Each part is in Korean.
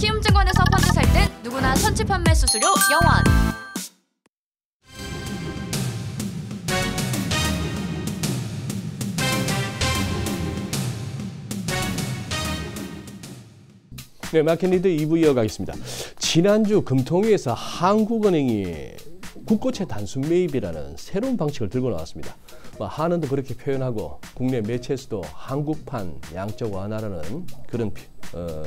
키움증권에서 펀드 살 땐 누구나 선취 판매 수수료 0원. 네, 마켓리드 2부 이어가겠습니다. 지난주 금통위에서 한국은행이 국고채 단순 매입이라는 새로운 방식을 들고 나왔습니다. 뭐 한은도 그렇게 표현하고 국내 매체에서도 한국판 양적 완화라는 그런 어,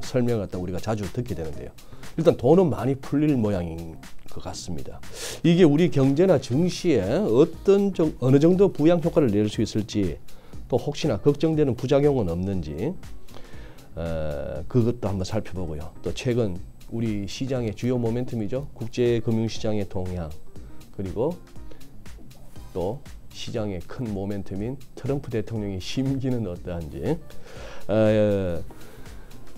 설명을 갖다 우리가 자주 듣게 되는데요. 일단 돈은 많이 풀릴 모양인 것 같습니다. 이게 우리 경제나 증시에 어떤 정, 어느 정도 부양 효과를 낼 수 있을지 또 혹시나 걱정되는 부작용은 없는지 어, 그것도 한번 살펴보고요. 또 최근 우리 시장의 주요 모멘텀이죠. 국제 금융 시장의 동향 그리고 또 시장의 큰 모멘텀인 트럼프 대통령의 심기는 어떠한지 어,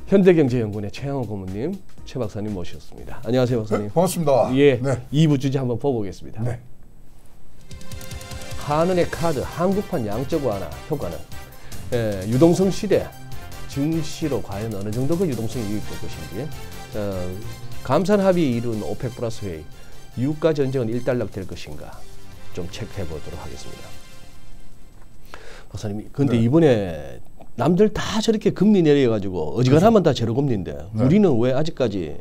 현대경제연구원의 최양오 고문님, 최 박사님 모셨습니다. 안녕하세요, 박사님. 네, 반갑습니다. 예, 네. 2부 주제 한번 보고 오겠습니다. 네. 한은의 카드 한국판 양적 완화 효과는 예, 유동성 시대 증시로 과연 어느 정도 그 유동성이 유입될 것인지 어, 감산 합의 이룬 OPEC 플러스 회의 유가 전쟁은 일단락 될 것인가 좀 체크해 보도록 하겠습니다. 박사님, 근데 네. 이번에 남들 다 저렇게 금리 내려가지고 어지간하면 다 제로 금리인데 네. 우리는 왜 아직까지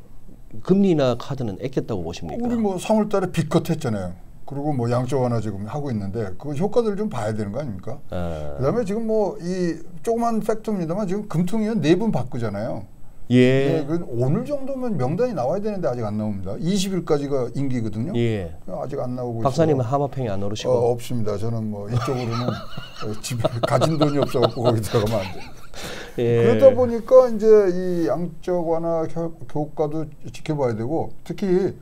금리나 카드는 애꼈다고 보십니까? 우리 뭐 3월달에 비컷 했잖아요. 그리고 뭐 양적 완화 지금 하고 있는데 그 효과들 좀 봐야 되는 거 아닙니까? 아, 그다음에 지금 뭐 이 조그만 팩트입니다만 지금 금통위원 네 분 바꾸잖아요. 예, 네, 그 오늘 정도면 명단이 나와야 되는데 아직 안 나옵니다. 20일까지가 임기거든요. 예. 아직 안 나오고 박사님은. 하마평에 안 오르시고 어, 없습니다. 저는 뭐 이쪽으로는 어, 집에 가진 돈이 없어갖고 거기 들어가면 안 돼. 예. 그러다 보니까 이제 이 양적 완화 겨- 효과도 지켜봐야 되고 특히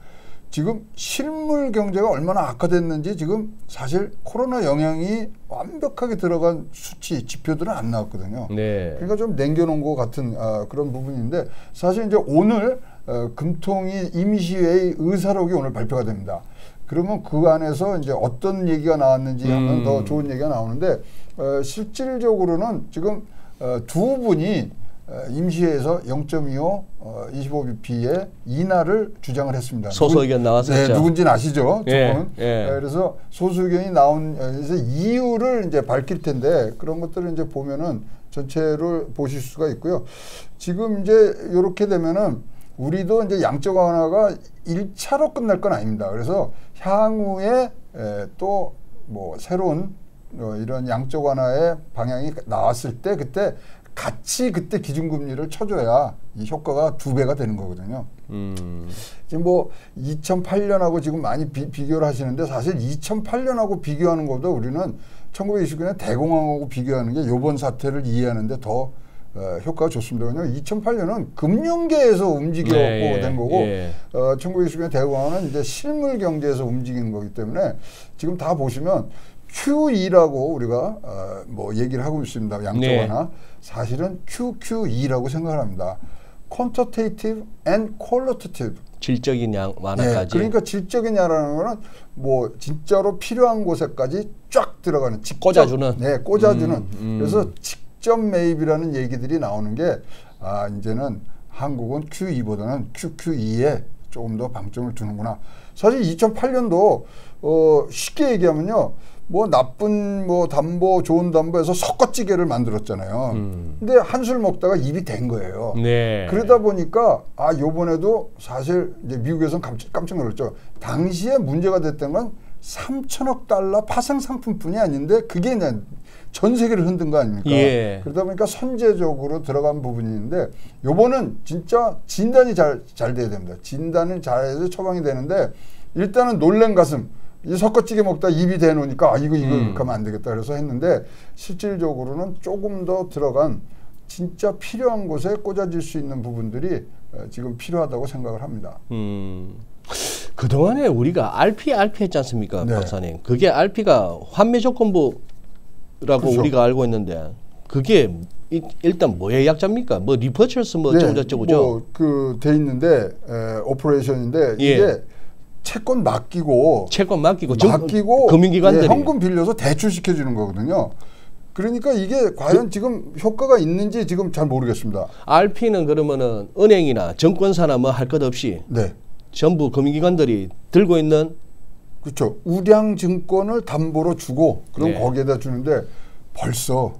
지금 실물 경제가 얼마나 악화됐는지 지금 사실 코로나 영향이 완벽하게 들어간 수치 지표들은 안 나왔거든요. 네. 그러니까 좀 남겨놓은 것 같은 아, 그런 부분인데 사실 이제 오늘 어, 금통위 임시회의 의사록이 오늘 발표가 됩니다. 그러면 그 안에서 이제 어떤 얘기가 나왔는지 하면 음. 더 좋은 얘기가 나오는데 어, 실질적으로는 지금 어, 두 분이 어, 임시회에서 0.25 어, 25bp의 인하를 주장을 했습니다. 소수 의견 나왔었죠. 네, 누군지는 아시죠? 두 예. 예. 에, 그래서 소수 의견이 나온 어, 그래서 이유를 이제 밝힐 텐데 그런 것들을 이제 보면은 전체를 보실 수가 있고요. 지금 이제 이렇게 되면은 우리도 이제 양적 완화가 일차로 끝날 건 아닙니다. 그래서 향후에 또 뭐 새로운 어, 이런 양적 완화의 방향이 나왔을 때 그때 같이 그때 기준금리를 쳐줘야 이 효과가 두 배가 되는 거거든요. 음. 지금 뭐 2008년하고 지금 많이 비, 비교를 하시는데 사실 2008년하고 비교하는 것보다 우리는 1929년 대공황하고 비교하는 게 요번 사태를 이해하는데 더 어, 효과가 좋습니다. 왜냐하면 2008년은 금융계에서 움직여고 네, 예, 된 거고 예. 어, 1929년 대공황은 이제 실물 경제에서 움직이는 거기 때문에 지금 다 보시면 QE라고 우리가 어, 뭐 얘기를 하고 있습니다. 양적 네. 완화. 사실은 QQE라고 생각을 합니다. quantitative and qualitative. 질적인 양 네, 완화까지. 그러니까 질적이냐라는 거는 뭐 진짜로 필요한 곳에까지 쫙 들어가는 직접, 꽂아주는. 네, 꽂아주는. 음, 음. 그래서 직접 매입이라는 얘기들이 나오는 게 아, 이제는 한국은 QE보다는 QQE에 조금 더 방점을 두는구나. 사실 2008년도 어, 쉽게 얘기하면요. 뭐 나쁜 뭐 담보 좋은 담보에서 섞어찌개를 만들었잖아요. 음. 근데 한술 먹다가 입이 된 거예요. 네. 그러다 보니까 아 요번에도 사실 이제 미국에서는 깜짝, 깜짝 놀랐죠. 당시에 문제가 됐던 건 3천억 달러 파생 상품뿐이 아닌데 그게 이제 전 세계를 흔든 거 아닙니까? 예. 그러다 보니까 선제적으로 들어간 부분이 있는데 요번은 진짜 진단이 잘 잘 돼야 됩니다. 진단을 잘해서 처방이 되는데 일단은 놀란 가슴 이 섞어찌개 먹다 입이 대놓으니까 아 이거 이거 음. 하면 안 되겠다 그래서 했는데 실질적으로는 조금 더 들어간 진짜 필요한 곳에 꽂아질 수 있는 부분들이 어, 지금 필요하다고 생각을 합니다. 음. 그동안에 우리가 RP, RP 했지 않습니까, 네. 박사님? 그게 RP가 환매 조건부라고 그렇죠. 우리가 알고 있는데 그게 이- 일단 뭐의 약자입니까? 뭐 repurchase 뭐 어쩌고 저쩌고죠. 뭐그돼 있는데 에, operation인데 예. 이게 채권 맡기고 채권 맡기고 정- 맡기고 금융기관들이 예, 현금 빌려서 대출시켜 주는 거거든요. 그러니까 이게 과연 지금 효과가 있는지 지금 잘 모르겠습니다. RP는 그러면은 은행이나 증권사나 뭐 할 것 없이 네. 전부 금융기관들이 들고 있는 그렇죠. 우량 증권을 담보로 주고 그럼 네. 거기에다 주는데 벌써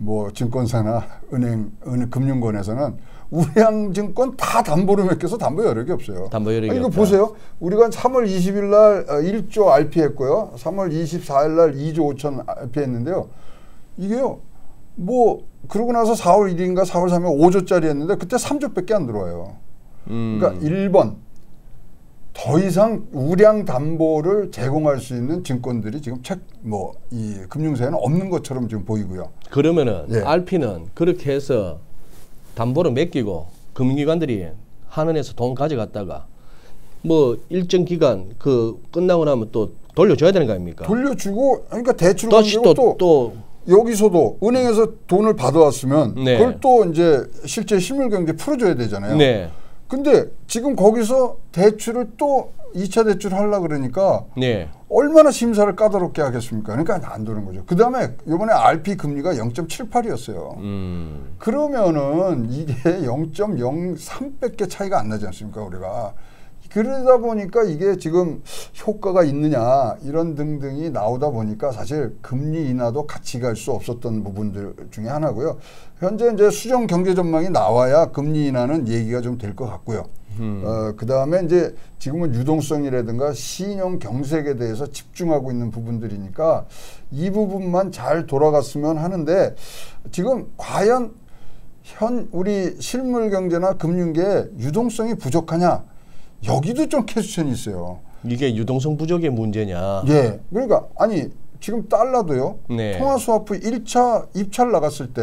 뭐 증권사나 은행, 은행 금융권에서는 우량 증권 다 담보로 맡겨서 담보 여력이 없어요. 담보 여력이 아니, 이거 없다. 보세요. 우리가 3월 20일 날 어, 1조 RP 했고요. 3월 24일 날 2조 5천 RP 했는데요. 이게요. 뭐 그러고 나서 4월 1일인가 4월 3일 5조짜리 했는데 그때 3조밖에 안 들어와요. 음, 그러니까 1번 더 이상 우량 담보를 제공할 수 있는 증권들이 지금 책 뭐 이 금융사에는 없는 것처럼 지금 보이고요. 그러면은 예. RP는 그렇게 해서 담보를 맡기고 금융기관들이 한은에서 돈 가져갔다가 뭐 일정 기간 그 끝나고 나면 또 돌려줘야 되는 거 아닙니까? 돌려주고 그러니까 대출 다시 또, 또, 또 여기서도 은행에서 돈을 받아왔으면 네. 그걸 또 이제 실제 실물 경제 풀어줘야 되잖아요. 네, 근데 지금 거기서 대출을 또 2차 대출 하려 그러니까 네, 얼마나 심사를 까다롭게 하겠습니까? 그러니까 안 되는 거죠. 그 다음에 이번에 RP 금리가 0.78이었어요. 음, 그러면은 이게 0.03밖에 차이가 안 나지 않습니까 우리가 그러다 보니까 이게 지금 효과가 있느냐 이런 등등이 나오다 보니까 사실 금리 인하도 같이 갈 수 없었던 부분들 중에 하나고요. 현재 이제 수정 경제 전망이 나와야 금리 인하는 얘기가 좀 될 것 같고요. 어, 그 다음에 이제 지금은 유동성이라든가 신용 경색에 대해서 집중하고 있는 부분들이니까 이 부분만 잘 돌아갔으면 하는데 지금 과연 현 우리 실물 경제나 금융계에 유동성이 부족하냐 여기도 좀 캐스천이 있어요. 이게 유동성 부족의 문제냐? 예. 그러니까 아니 지금 달러도요. 네. 통화 스와프 1차 입찰 나갔을 때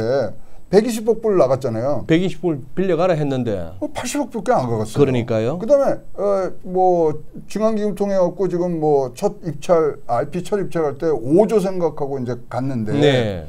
120억 불 나갔잖아요. 120불 빌려가라 했는데 뭐 80억밖에 안 가갔어요. 그러니까요. 그다음에 어 뭐 중앙기금 통해 갖고 지금 뭐 첫 입찰 RP 첫 입찰할 때 5조 생각하고 이제 갔는데 네,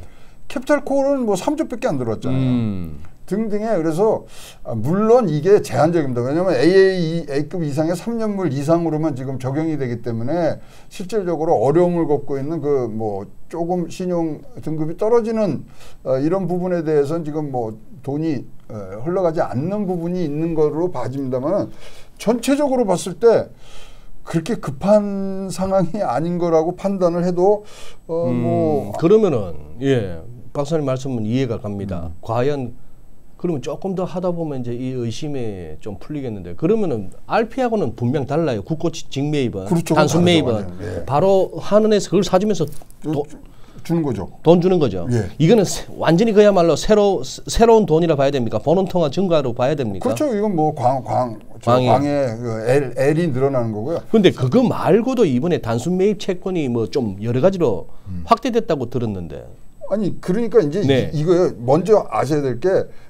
캐피탈콜은 뭐 3조밖에 안 들어왔잖아요. 음, 등등의 그래서 아, 물론 이게 제한적입니다. 왜냐하면 AA A급 이상의 3년물 이상으로만 지금 적용이 되기 때문에 실질적으로 어려움을 겪고 있는 그 뭐 조금 신용 등급이 떨어지는 어, 이런 부분에 대해서는 지금 뭐 돈이 어, 흘러가지 않는 부분이 있는 거로 봐집니다만 전체적으로 봤을 때 그렇게 급한 상황이 아닌 거라고 판단을 해도 어, 음, 뭐 그러면은 예 박사님 말씀은 이해가 갑니다. 음. 과연 그러면 조금 더 하다 보면 이제 이 의심이 좀 풀리겠는데 그러면은 RP하고는 분명 달라요. 국고치 직매입은 그렇죠. 단순 다르죠, 매입은. 예. 바로 한은에서 그걸 사주면서 도, 주는 거죠. 돈 주는 거죠. 예. 이거는 새- 완전히 그야말로 새로 새- 새로운 돈이라 봐야 됩니까? 번원 통화 증가로 봐야 됩니까? 그렇죠. 이건 뭐 광, 광, 저 광이. 광의 그 L, L이 늘어나는 거고요. 근데 그거 말고도 이번에 단순 매입 채권이 뭐 좀 여러 가지로 음. 확대됐다고 들었는데. 아니 그러니까 이제 네. 이, 이거요. 먼저 아셔야 될게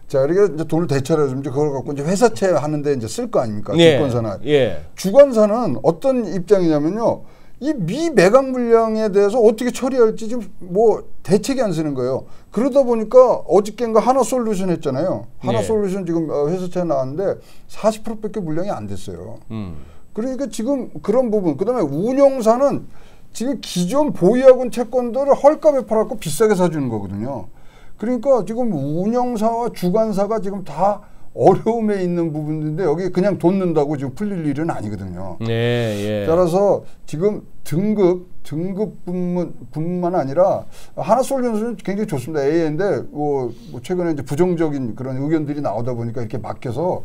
자, 이렇게 이제 돈을 대출해 주면 이제 그걸 갖고 이제 회사채 하는데 이제 쓸 거 아닙니까? 예, 증권사나. 예. 주관사는 어떤 입장이냐면요. 이 미매각 물량에 대해서 어떻게 처리할지 지금 뭐 대책이 안 쓰는 거예요. 그러다 보니까 어저께인가 하나 솔루션 했잖아요. 하나 네. 솔루션 지금 어, 회사채 나왔는데 40%밖에 물량이 안 됐어요. 음. 그러니까 지금 그런 부분 그다음에 운용사는 지금 기존 보유하고 채권들을 헐값에 팔았고 비싸게 사주는 거거든요. 그러니까 지금 운영사와 주관사가 지금 다 어려움에 있는 부분인데 여기 그냥 돈 넣는다고 지금 풀릴 일은 아니거든요. 네, 예. 따라서 지금 등급 등급뿐만 뿐만 아니라 하나 솔루션은 굉장히 좋습니다. A인데 뭐, 뭐 최근에 이제 부정적인 그런 의견들이 나오다 보니까 이렇게 막혀서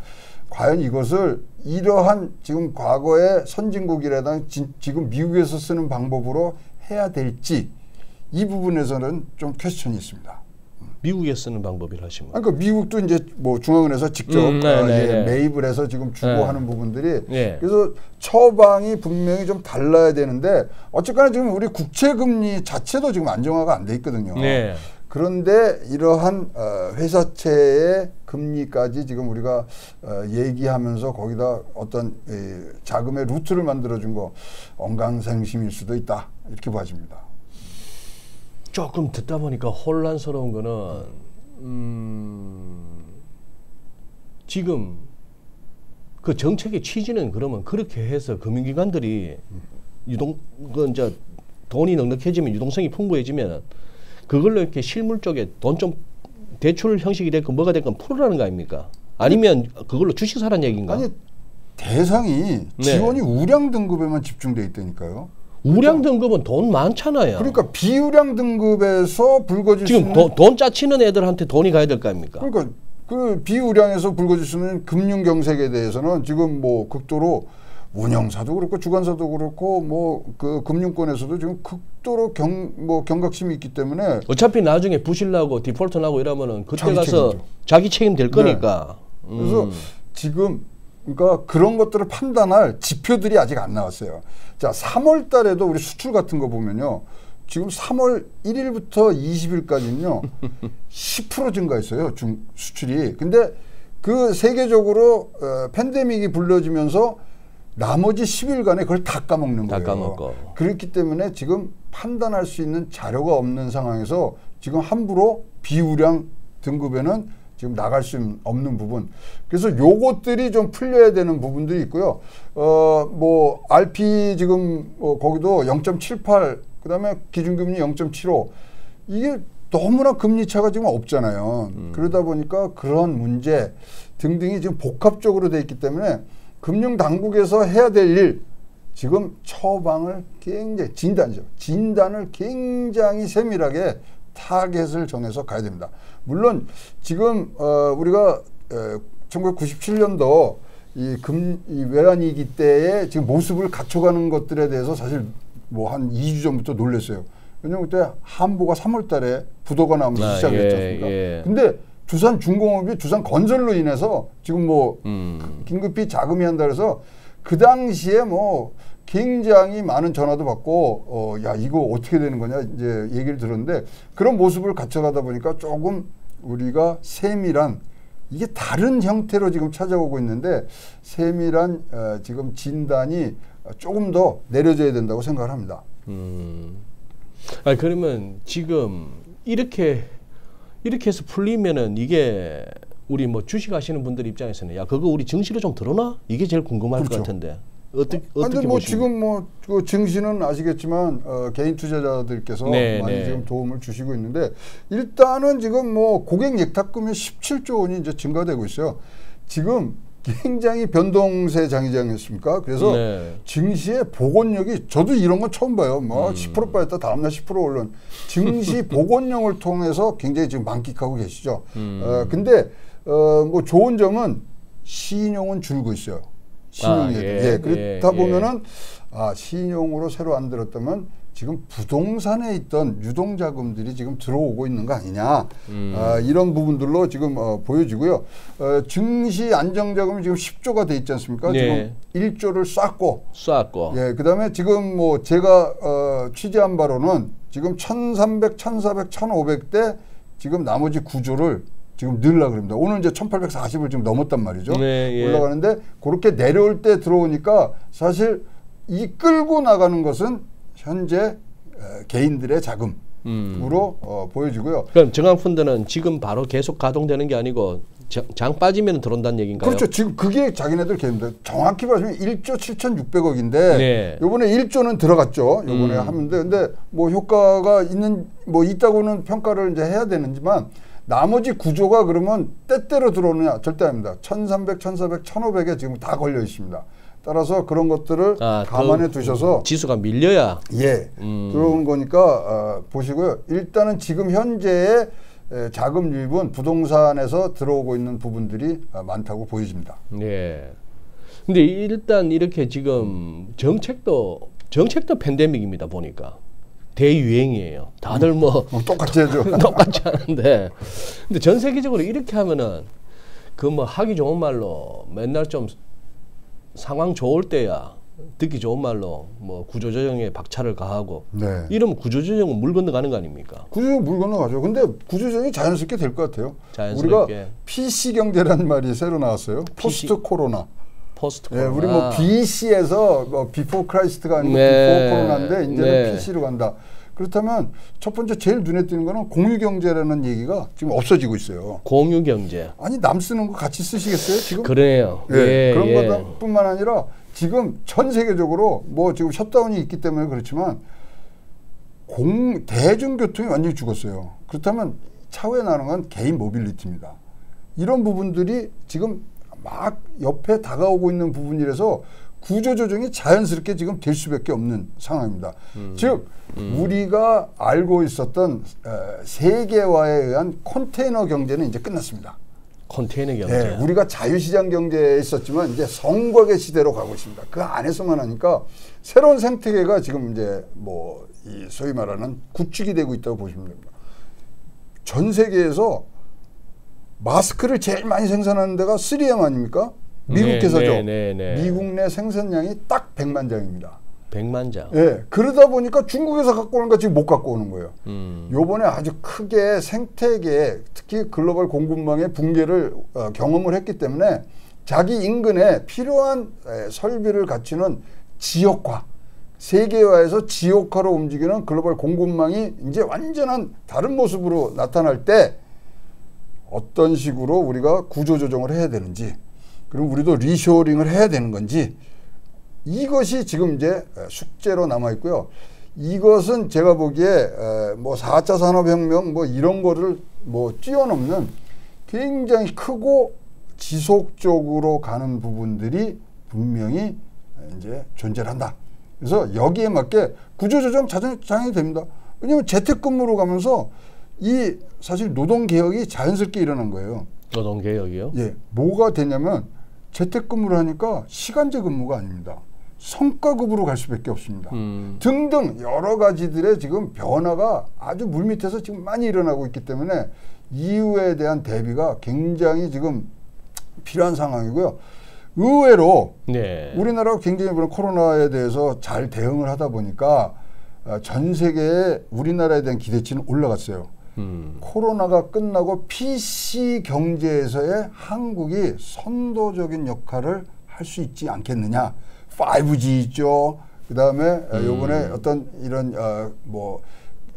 과연 이것을 이러한 지금 과거의 선진국이라든 지, 지금 미국에서 쓰는 방법으로 해야 될지 이 부분에서는 좀 퀘스천이 있습니다. 미국에 쓰는 방법이라 하시면. 그러니까 미국도 이제 뭐 중앙은에서 직접 음, 네, 어, 네, 이제 네. 매입을 해서 지금 주고 네. 하는 부분들이 네. 그래서 처방이 분명히 좀 달라야 되는데 어쨌거나 지금 우리 국채 금리 자체도 지금 안정화가 안 돼 있거든요. 네. 그런데 이러한 어, 회사채의 금리까지 지금 우리가 어, 얘기하면서 거기다 어떤 이 자금의 루트를 만들어준 거 언강생심일 수도 있다 이렇게 봐집니다. 조금 듣다 보니까 혼란스러운 거는 음, 지금 그 정책의 취지는 그러면 그렇게 해서 금융기관들이 유동 그 이제 돈이 넉넉해지면 유동성이 풍부해지면 그걸로 이렇게 실물 쪽에 돈 좀 대출 형식이 됐건 뭐가 됐건 풀으라는 거 아닙니까? 아니면 그걸로 주식 사라는 얘기인가? 아니 대상이 네. 지원이 우량 등급에만 집중돼 있다니까요. 우량 등급은 돈 많잖아요. 그러니까 비우량 등급에서 불거질 수 지금 있는 돈, 돈 짜치는 애들한테 돈이 가야 될 거 아닙니까? 그러니까 그 비우량에서 불거질 수 있는 금융 경색에 대해서는 지금 뭐 극도로 운영사도 그렇고 주관사도 그렇고 뭐 그 금융권에서도 지금 극도로 경 뭐 경각심이 있기 때문에 어차피 나중에 부실 나고 디폴트 나고 이러면은 그때 자기 가서. 네. 자기 책임 될 거니까. 그래서 음. 지금 그러니까 그런 것들을 판단할 지표들이 아직 안 나왔어요. 자, 3월 달에도 우리 수출 같은 거 보면요. 지금 3월 1일부터 20일까지는요. 10% 증가했어요. 중 수출이. 근데 그 세계적으로 어, 팬데믹이 불려지면서 나머지 10일간에 그걸 다 까먹는 다 거예요. 까먹고. 그렇기 때문에 지금 판단할 수 있는 자료가 없는 상황에서 지금 함부로 비우량 등급에는 지금 나갈 수 없는 부분. 그래서 요것들이 좀 풀려야 되는 부분들이 있고요. 어, 뭐, RP 지금 어, 거기도 0.78, 그 다음에 기준금리 0.75. 이게 너무나 금리 차가 지금 없잖아요. 그러다 보니까 그런 문제 등등이 지금 복합적으로 돼 있기 때문에 금융 당국에서 해야 될 일, 지금 처방을 굉장히 진단이죠. 진단을 굉장히 세밀하게 타겟을 정해서 가야 됩니다. 물론 지금 어, 우리가 에, 1997년도 이 금 이 외환위기 때의 지금 모습을 갖춰가는 것들에 대해서 사실 뭐 한 2주 전부터 놀랐어요. 왜냐면 그때 한보가 3월 달에 부도가 나면서 아, 시작했지 예, 않습니까? 예. 근데 두산 중공업이 두산 건설로 인해서 지금 뭐 음. 긴급히 자금이 한다 그래서 그 당시에 뭐 굉장히 많은 전화도 받고 어 야 이거 어떻게 되는 거냐 이제 얘기를 들었는데 그런 모습을 갖춰가다 보니까 조금 우리가 세밀한 이게 다른 형태로 지금 찾아오고 있는데 세밀한 어, 지금 진단이 조금 더 내려져야 된다고 생각을 합니다. 음. 아 그러면 지금 이렇게 이렇게 해서 풀리면은 이게 우리 뭐 주식 하시는 분들 입장에서는 야 그거 우리 증시로 좀 들어나? 이게 제일 궁금할 것 그렇죠. 같은데 어떻게 근데 어떻게 뭐 보십니까? 지금 뭐그 증시는 아시겠지만 어, 개인 투자자들께서 네, 많이 네. 지금 도움을 주시고 있는데 일단은 지금 뭐 고객 예탁금이 17조 원이 이제 증가되고 있어요. 지금 굉장히 변동세 장이장이었습니까? 그래서 네. 증시의 복원력이 저도 이런 건 처음 봐요. 뭐 음. 10% 빠졌다 다음날 10% 오른 증시 복원력을 통해서 굉장히 지금 만끽하고 계시죠. 음. 어, 근데 어, 뭐 좋은 점은 신용은 줄고 있어요. 신용이 아, 예, 예, 그렇다 예, 보면은 아 신용으로 새로 안 들었다면 지금 부동산에 있던 유동 자금들이 지금 들어오고 있는 거 아니냐 음. 아, 이런 부분들로 지금 어, 보여지고요. 어, 증시 안정 자금이 지금 10조가 돼 있지 않습니까? 네. 지금 1조를 쐈고 쐈고 예, 그다음에 지금 뭐 제가 어, 취재한 바로는 지금 1,300, 1,400, 1,500대 지금 나머지 구조를 지금 늘라 그럽니다. 오늘 이제 1,840을 지금 넘었단 말이죠. 네, 예. 올라가는데 그렇게 내려올 때 들어오니까 사실 이 끌고 나가는 것은 현재 에, 개인들의 자금으로 음. 어, 보여지고요. 그럼 정황 펀드는 지금 바로 계속 가동되는 게 아니고 장, 장 빠지면 들어온다는 얘기인가요? 그렇죠. 지금 그게 자기네들 계획입니다. 정확히 말하면 1조 7,600억인데 네. 요번에 1조는 들어갔죠. 요번에 음. 하면 돼. 근데 뭐 효과가 있는 뭐 있다고는 평가를 이제 해야 되는지만 나머지 구조가 그러면 때때로 들어오느냐 절대 아닙니다. 1,300, 1,400, 1,500에 지금 다 걸려 있습니다. 따라서 그런 것들을 아, 감안해 그 두셔서 지수가 밀려야 예 음. 들어온 거니까 어, 보시고요. 일단은 지금 현재의 에, 자금 유입은 부동산에서 들어오고 있는 부분들이 어, 많다고 보여집니다. 예. 근데 일단 이렇게 지금 정책도 정책도 팬데믹입니다 보니까 대유행이에요. 다들 뭐 어, 똑같이 해죠. 똑같지 않은데 근데 전 세계적으로 이렇게 하면은 그 뭐 하기 좋은 말로 맨날 좀 상황 좋을 때야 듣기 좋은 말로 뭐 구조조정에 박차를 가하고 네. 이러면 구조조정은 물 건너가는 거 아닙니까? 구조조정 물 건너가죠. 근데 구조조정이 자연스럽게 될 것 같아요. 자연스럽게. 우리가 PC 경제라는 말이 새로 나왔어요. PC. post 코로나. post 예, 코로나. 우리 뭐 BC에서 뭐 before Christ가 아니고 네. before 코로나인데 이제는 네. PC로 간다. 그렇다면 첫 번째 제일 눈에 띄는 거는 공유 경제라는 얘기가 지금 없어지고 있어요. 공유 경제. 아니 남 쓰는 거 같이 쓰시겠어요 지금? 그래요. 예, 예, 그런 예. 것뿐만 아니라 지금 전 세계적으로 뭐 지금 셧다운이 있기 때문에 그렇지만 공 대중교통이 완전히 죽었어요. 그렇다면 차후에 나는 건 개인 모빌리티입니다. 이런 부분들이 지금 막 옆에 다가오고 있는 부분이라서 구조 조정이 자연스럽게 지금 될 수밖에 없는 상황입니다. 즉 우리가 알고 있었던 어, 세계화에 의한 컨테이너 경제는 이제 끝났습니다. 컨테이너 경제. 네, 우리가 자유시장 경제에 있었지만 이제 성곽의 시대로 가고 있습니다. 그 안에서만 하니까 새로운 생태계가 지금 이제 뭐이 소위 말하는 구축이 되고 있다고 보시면 됩니다. 전 세계에서 마스크를 제일 많이 생산하는 데가 3M 아닙니까? 미국 네. 네, 네, 네. 미국 내 생산량이 딱 100만 장입니다. 100만 장. 예. 그러다 보니까 중국에서 갖고 오는 거 지금 못 갖고 오는 거예요. 음. 요번에 아주 크게 생태계 특히 글로벌 공급망의 붕괴를 어, 경험을 했기 때문에 자기 인근에 필요한 에, 설비를 갖추는 지역화 세계화에서 지역화로 움직이는 글로벌 공급망이 이제 완전한 다른 모습으로 나타날 때 어떤 식으로 우리가 구조 조정을 해야 되는지 그리고 우리도 리쇼링을 해야 되는 건지 이것이 지금 이제 숙제로 남아 있고요. 이것은 제가 보기에 에, 뭐 4차 산업혁명 뭐 이런 거를 뭐 뛰어넘는 굉장히 크고 지속적으로 가는 부분들이 분명히 이제 존재를 한다. 그래서 여기에 맞게 구조조정 자정이 됩니다. 왜냐하면 재택근무로 가면서 이 사실 노동 개혁이 자연스럽게 일어난 거예요. 노동 개혁이요? 예, 뭐가 되냐면 재택근무를 하니까 시간제 근무가 아닙니다. 성과급으로 갈 수밖에 없습니다. 음. 등등 여러 가지들의 지금 변화가 아주 물밑에서 지금 많이 일어나고 있기 때문에 이후에 대한 대비가 굉장히 지금 필요한 상황이고요. 의외로 네. 우리나라가 굉장히 그런 코로나에 대해서 잘 대응을 하다 보니까 어, 전 세계에 우리나라에 대한 기대치는 올라갔어요. 음. 코로나가 끝나고 PC 경제에서의 한국이 선도적인 역할을 할 수 있지 않겠느냐. 5G 있죠. 그 다음에 요번에 어떤 이런 어, 뭐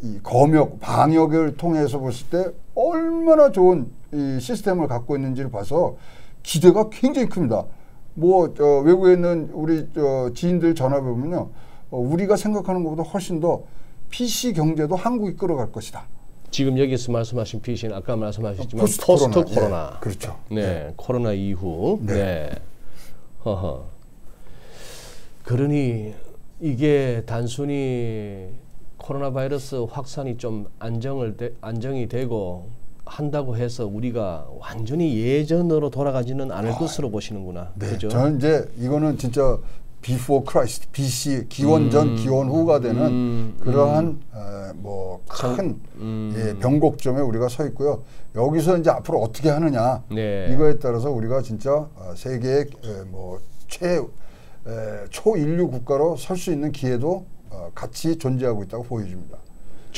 이 검역 방역을 통해서 봤을 때 얼마나 좋은 이 시스템을 갖고 있는지를 봐서 기대가 굉장히 큽니다. 뭐저 외국에 있는 우리 저 지인들 전화 보면요, 어, 우리가 생각하는 것보다 훨씬 더 PC 경제도 한국이 끌어갈 것이다. 지금 여기서 말씀하신 PC는 아까 말씀하셨지만 post post, 코로나. 코로나. 예, 그렇죠. 네, 코로나 이후. 네. 네. 허허. 그러니 이게 단순히 코로나 바이러스 확산이 좀 안정을 되, 안정이 되고 한다고 해서 우리가 완전히 예전으로 돌아가지는 않을 것으로 보시는구나. 네, 그죠? 저는 이제 이거는 진짜 before Christ, BC 기원 전 기원 후가 되는 음, 그러한 어, 뭐큰 음. 예, 변곡점에 우리가 서 있고요. 여기서 이제 앞으로 어떻게 하느냐 네. 이거에 따라서 우리가 진짜 어, 세계의 뭐최 초인류 국가로 설 수 있는 기회도 어, 같이 존재하고 있다고 보여집니다.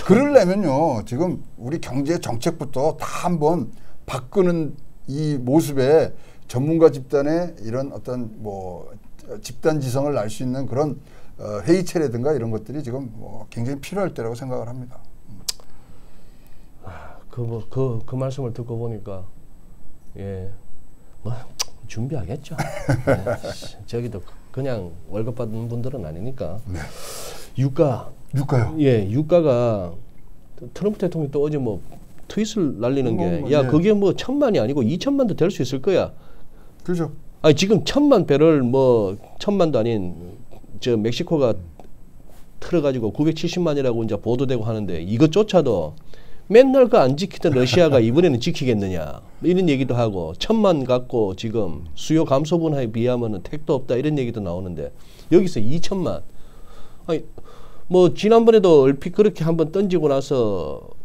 그러려면요 지금 우리 경제 정책부터 다 한번 바꾸는 이 모습에 전문가 집단의 이런 어떤 뭐 어, 집단 지성을 날 수 있는 그런 어, 회의체라든가 이런 것들이 지금 뭐 굉장히 필요할 때라고 생각을 합니다. 그뭐 그 그 말씀을 듣고 보니까 예. 뭐 준비하겠죠. 예. 저기도 그냥 월급 받는 분들은 아니니까. 네. 유가 유가요. 예, 유가가 트럼프 대통령이 또 어제 뭐 트윗을 날리는 게 뭐, 야, 예. 그게 뭐 천만이 아니고 이천만도 될 수 있을 거야. 그죠? 아니 지금 천만 배럴 뭐 천만도 아닌 저 멕시코가 틀어가지고 970만이라고 이제 보도되고 하는데 이것조차도 맨날 그 안 지키던 러시아가 이번에는 지키겠느냐? 이런 얘기도 하고 천만 갖고 지금 수요 감소 분화에 비하면은 택도 없다 이런 얘기도 나오는데 여기서 2천만. 아니 뭐 지난번에도 얼핏 그렇게 한번 던지고 나서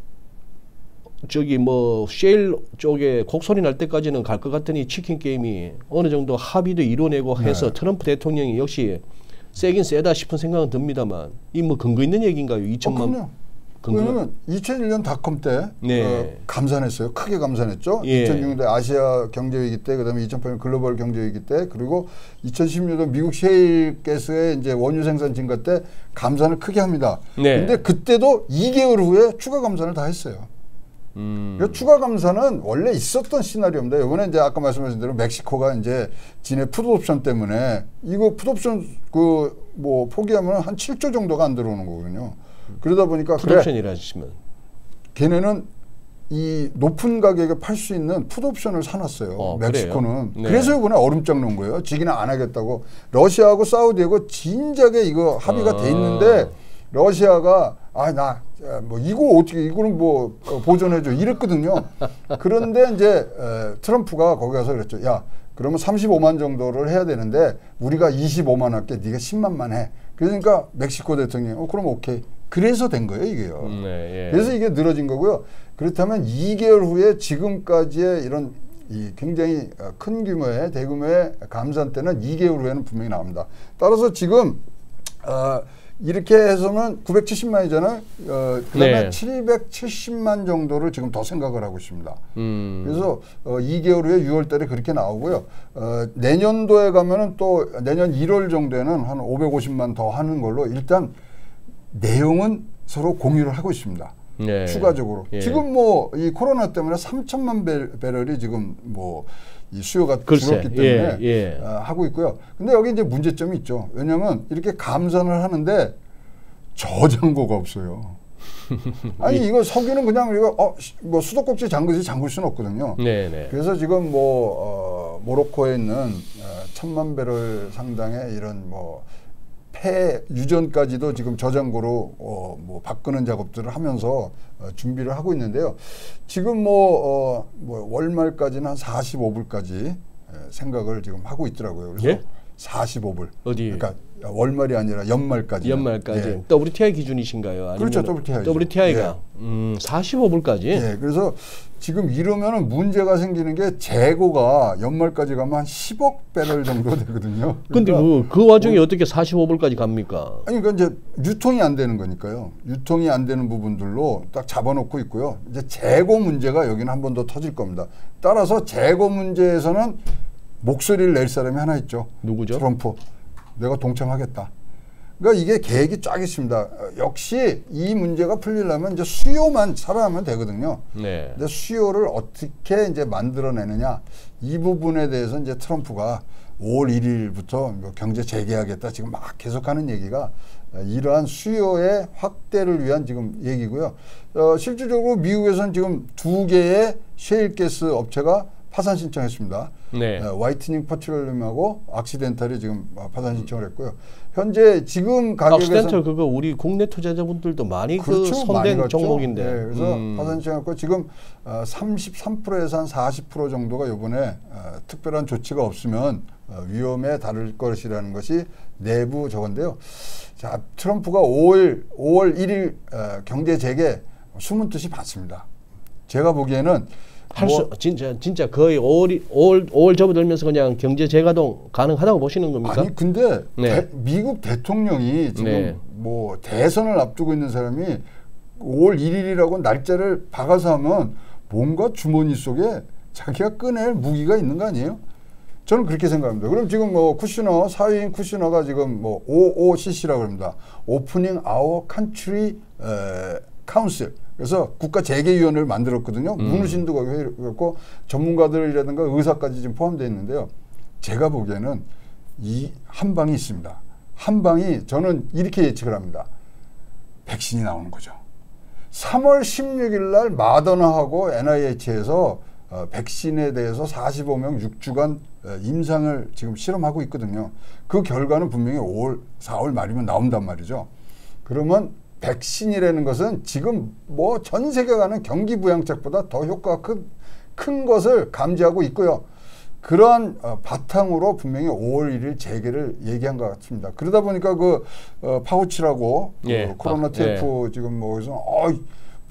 저기 뭐 셰일 쪽에 곡소리 날 때까지는 갈 것 같더니 치킨 게임이 어느 정도 합의도 이뤄내고 해서 네. 트럼프 대통령이 역시 세긴 세다 싶은 생각은 듭니다만 이 뭐 근거 있는 얘기인가요? 어, 2천만 그럼요. 근거 왜냐면 2001년 닷컴 때 네. 어, 감산했어요. 크게 감산했죠. 예. 2006년도 아시아 경제 위기 때, 그다음에 2008년 글로벌 경제 위기 때, 그리고 2016년도 미국 셰일 가스의 이제 원유 생산 증가 때 감산을 크게 합니다. 네. 근데 그때도 2개월 후에 추가 감산을 다 했어요. 음. 그러니까 추가 감산은 원래 있었던 시나리오입니다. 이번에 이제 아까 말씀하신 대로 멕시코가 이제 진해 푸드옵션 때문에 이거 푸드옵션 그 뭐 포기하면 한 7조 정도가 안 들어오는 거거든요. 그러다 보니까 그래 풋옵션이라 하시면 걔네는 이 높은 가격에 팔 수 있는 풋옵션을 사놨어요. 어, 멕시코는. 네. 그래서 이번에 얼음장 놓은 거예요. 지기는 안 하겠다고. 러시아하고 사우디하고 진작에 이거 합의가 돼 있는데 러시아가 아 나 뭐 이거 어떻게 이거는 뭐 어, 보존해줘 이랬거든요. 그런데 이제 에, 트럼프가 거기 가서 그랬죠. 야 그러면 35만 정도를 해야 되는데 우리가 25만 할게 네가 10만만 해. 그러니까 멕시코 대통령이 어 그럼 오케이. 그래서 된 거예요 이게요. 네, 예. 그래서 이게 늘어진 거고요. 그렇다면 2개월 후에 지금까지의 이런 이 굉장히 어, 큰 규모의 대규모의 감산 때는 2개월 후에는 분명히 나옵니다. 따라서 지금 어, 이렇게 해서는 970만이잖아요. 어, 그다음에 네. 770만 정도를 지금 더 생각을 하고 있습니다. 음. 그래서 어, 2개월 후에 6월 달에 그렇게 나오고요. 어, 내년도에 가면은 또 내년 1월 정도에는 한 550만 더 하는 걸로 일단 내용은 서로 공유를 하고 있습니다. 네. 추가적으로 예. 지금 뭐 이 코로나 때문에 3천만 배, 배럴이 지금 뭐 이 수요가 글쎄, 줄었기 때문에 예, 예. 어, 하고 있고요. 근데 여기 이제 문제점이 있죠. 왜냐하면 이렇게 감산을 하는데 저장고가 없어요. 아니 이거 석유는 그냥 이거 어, 시- 뭐 수도꼭지 잠그지 잠글 수는 없거든요. 네, 네. 그래서 지금 뭐 어, 모로코에 있는 어, 천만 배럴 상당의 이런 뭐 폐 유전까지도 지금 저장고로 어, 뭐 바꾸는 작업들을 하면서 어, 준비를 하고 있는데요. 지금 뭐, 어, 뭐 월말까지는 한 45불까지 생각을 지금 하고 있더라고요. 그래서 예? 45불. 어디? 그러니까 월말이 아니라 연말까지. 연말까지 예. WTI 기준이신가요? 아니면 그렇죠, WTI 죠. WTI가 음, 45불까지. 예, 그래서 지금 이러면은 문제가 생기는 게 재고가 연말까지 가면 한 10억 배럴 정도 되거든요. 근데 그러니까 그, 그 와중에 어떻게 45불까지 갑니까? 아니 그러니까 이제 유통이 안 되는 거니까요. 유통이 안 되는 부분들로 딱 잡아놓고 있고요. 이제 재고 문제가 여기는 한 번 더 터질 겁니다. 따라서 재고 문제에서는 목소리를 낼 사람이 하나 있죠. 누구죠? 트럼프. 내가 동참하겠다. 그러니까 이게 계획이 쫙 있습니다. 어, 역시 이 문제가 풀리려면 이제 수요만 살아나면 되거든요. 네. 근데 수요를 어떻게 이제 만들어내느냐 이 부분에 대해서 이제 트럼프가 5월 1일부터 뭐 경제 재개하겠다 지금 막 계속하는 얘기가 어, 이러한 수요의 확대를 위한 지금 얘기고요. 어, 실질적으로 미국에서는 지금 두 개의 셰일가스 업체가 파산 신청했습니다. 네. 어, 화이트닝 퍼트롤륨하고 악시덴탈이 지금 어, 파산 신청을 했고요. 현재 지금 가격에서 악시덴탈 그거 우리 국내 투자자분들도 많이 그 그렇죠. 많이 손댄 갔죠. 종목인데. 네, 그래서 음. 파산 신청했고 지금 어, 33%에서 한 40% 정도가 이번에 어, 특별한 조치가 없으면 어, 위험에 다를 것이라는 것이 내부 저건데요. 자, 트럼프가 5월 5월 1일 어, 경제 재개 숨은 뜻이 많습니다. 제가 보기에는 할수 뭐- 진짜 진짜 거의 5월 5월 5월 접어들면서 그냥 경제 재가동 가능하다고 보시는 겁니까? 아니 근데 네. 대- 미국 대통령이 지금 네. 뭐 대선을 앞두고 있는 사람이 5월 1일이라고 날짜를 박아서 하면 뭔가 주머니 속에 자기가 꺼낼 무기가 있는 거 아니에요? 저는 그렇게 생각합니다. 그럼 지금 뭐 쿠슈너 사위인 쿠슈너가 지금 뭐 OOCC라고 합니다. Our Country 에, Council. 그래서 국가 재개위원회를 만들었거든요. 문우신도 거기 회의했고 전문가들이라든가 의사까지 지금 포함되어 있는데요. 제가 보기에는 이 한 방이 있습니다. 한 방이 저는 이렇게 예측을 합니다. 백신이 나오는 거죠. 3월 16일 날 마더나하고 NIH에서 어, 백신에 대해서 45명 6주간 어, 임상을 지금 실험하고 있거든요. 그 결과는 분명히 5월, 4월 말이면 나온단 말이죠. 그러면 백신이라는 것은 지금 뭐 전 세계가 가는 경기 부양책보다 더 효과가 큰, 큰 것을 감지하고 있고요. 그러한 어, 바탕으로 분명히 5월 1일 재개를 얘기한 것 같습니다. 그러다 보니까 그 어, 파우치라고 그 예, 코로나 파- TF 지금 뭐 그래서 어,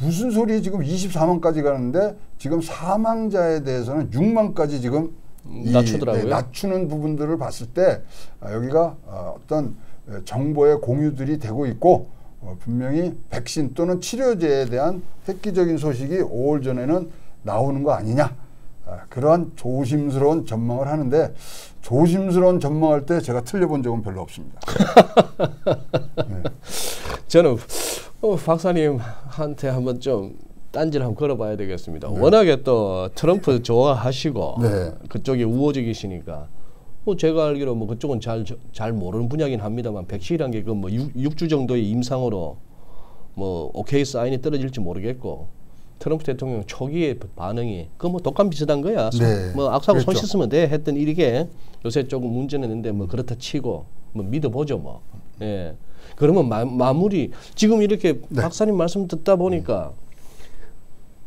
무슨 소리 지금 24만까지 가는데 지금 사망자에 대해서는 6만까지 지금 이- 낮추더라고요. 네, 낮추는 부분들을 봤을 때 아, 여기가 어, 어떤 정보의 공유들이 되고 있고 어, 분명히 백신 또는 치료제에 대한 획기적인 소식이 5월 전에는 나오는 거 아니냐 아, 그러한 조심스러운 전망을 하는데 조심스러운 전망할 때 제가 틀려본 적은 별로 없습니다. 저는 어, 박사님한테 한번 좀 딴지를 한번 걸어봐야 되겠습니다. 워낙에 또 트럼프 좋아하시고 네. 그쪽이 우호적이시니까 뭐 제가 알기로 뭐 그쪽은 잘 잘 모르는 분야긴 합니다만 백신이란 게 그 뭐 6주 정도의 임상으로 뭐 오케이 사인이 떨어질지 모르겠고 트럼프 대통령 초기의 반응이 그 뭐 독감 비슷한 거야. 손- 네. 뭐 악사고 손 그랬죠. 씻으면 돼 했던 일이게 요새 조금 문제는 있는데 뭐 그렇다 치고 뭐 믿어보죠 뭐. 예. 그러면 마, 마무리 지금 이렇게 네. 박사님 말씀 듣다 보니까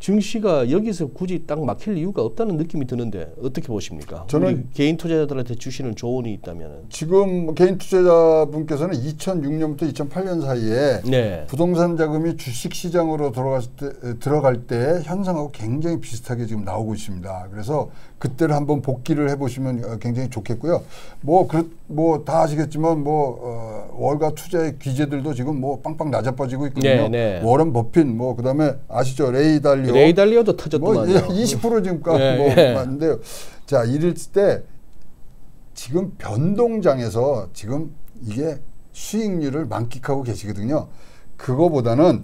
증시가 여기서 굳이 딱 막힐 이유가 없다는 느낌이 드는데 어떻게 보십니까? 저는- 개인 투자자들한테 주시는 조언이 있다면은 지금 개인 투자자분께서는 2006년부터 2008년 사이에 네. 부동산 자금이 주식 시장으로 들어갔을 때, 에, 들어갈 때 현상하고 굉장히 비슷하게 지금 나오고 있습니다. 그래서 그때를 한번 복기를 해보시면 어, 굉장히 좋겠고요. 뭐뭐다 아시겠지만 뭐 어, 월가 투자의 규제들도 지금 뭐 빵빵 낮아빠지고 있거든요. 네, 네. 워런 버핏 뭐 그 다음에 아시죠 레이 달리오 레이 달리오도 뭐 터졌더만요. 20% 지금 가 예, 뭐 예. 맞는데요. 자, 이럴 때 지금 변동장에서 지금 이게 수익률을 만끽하고 계시거든요. 그거보다는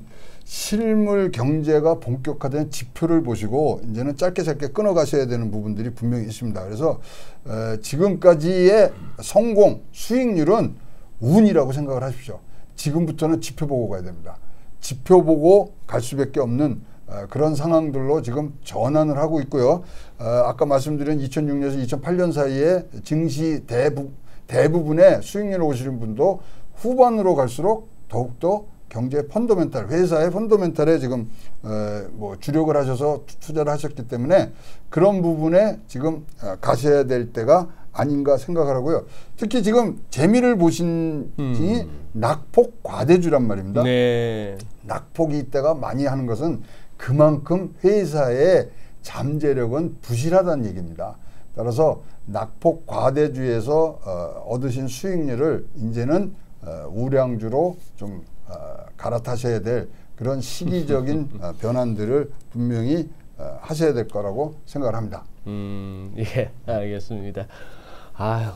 실물 경제가 본격화된 지표를 보시고 이제는 짧게 짧게 끊어 가셔야 되는 부분들이 분명히 있습니다. 그래서 에, 지금까지의 성공 수익률은 운이라고 생각을 하십시오. 지금부터는 지표 보고 가야 됩니다. 지표 보고 갈 수밖에 없는 어, 그런 상황들로 지금 전환을 하고 있고요. 어, 아까 말씀드린 2006년에서 2008년 사이에 증시 대부, 대부분의 수익률을 올리시는 분도 후반으로 갈수록 더욱더 경제 펀더멘탈, 회사의 펀더멘탈에 지금 어, 뭐 주력을 하셔서 투- 투자를 하셨기 때문에 그런 부분에 지금 어, 가셔야 될 때가 아닌가 생각을 하고요. 특히 지금 재미를 보신 이 낙폭 과대주란 말입니다. 네. 낙폭이 있다가 많이 하는 것은 그만큼 회사의 잠재력은 부실하다는 얘기입니다. 따라서 낙폭 과대주에서 어, 얻으신 수익률을 이제는 어, 우량주로 좀 어, 갈아타셔야 될 그런 시기적인 어, 변환들을 분명히 어, 하셔야 될 거라고 생각을 합니다. 음, 예, 알겠습니다. 아유,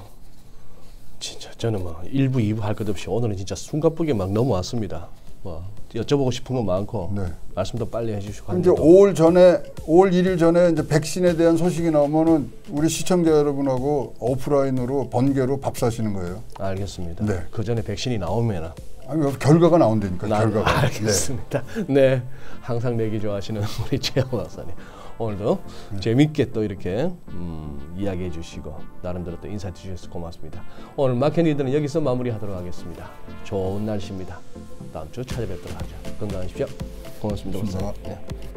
진짜 저는 뭐 1부, 2부 할 것 없이 오늘은 진짜 숨가쁘게 막 넘어왔습니다. 뭐 여쭤보고 싶은 건 많고 네. 말씀도 빨리 해주시고 이제 하는데도 5월 전에 5월 1일 전에 이제 백신에 대한 소식이 나오면은 우리 시청자 여러분하고 오프라인으로 번개로 밥 사시는 거예요. 알겠습니다. 네. 그 전에 백신이 나오면은 아니 결과가 나온다니까 난 결과가. 네. 알겠습니다. 네. 항상 내기 좋아하시는 우리 최영 박사님. 오늘도 네. 재밌게 또 이렇게 음, 이야기해 주시고 나름대로 또 인사해 주셔서 고맙습니다. 오늘 마켓니드는 여기서 마무리하도록 하겠습니다. 좋은 날씨입니다. 다음 주 찾아뵙도록 하죠. 건강하십시오. 고맙습니다. 고맙습니다. 네.